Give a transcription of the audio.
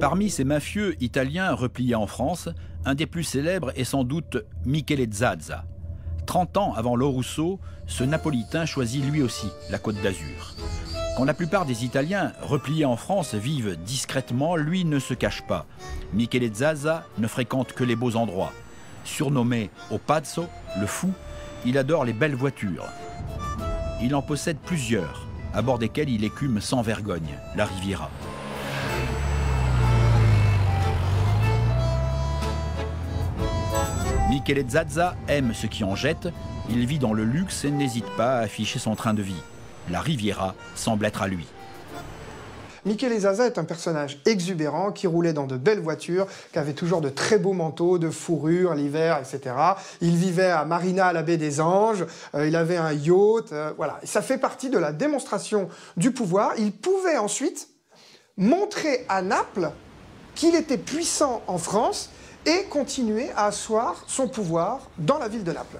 Parmi ces mafieux italiens repliés en France, un des plus célèbres est sans doute Michele Zazza. 30 ans avant Rousseau, ce Napolitain choisit lui aussi la Côte d'Azur. Quand la plupart des Italiens repliés en France vivent discrètement, lui ne se cache pas. Michele Zazza ne fréquente que les beaux endroits. Surnommé au Pazzo, le fou, il adore les belles voitures. Il en possède plusieurs, à bord desquelles il écume sans vergogne, la Riviera. Michele Zazza aime ce qui en jette, il vit dans le luxe et n'hésite pas à afficher son train de vie. La Riviera semble être à lui. Michele Zaza est un personnage exubérant qui roulait dans de belles voitures, qui avait toujours de très beaux manteaux, de fourrure l'hiver, etc. Il vivait à Marina, à la baie des Anges, euh, il avait un yacht, euh, voilà. Ça fait partie de la démonstration du pouvoir. Il pouvait ensuite montrer à Naples qu'il était puissant en France et continuer à asseoir son pouvoir dans la ville de Naples.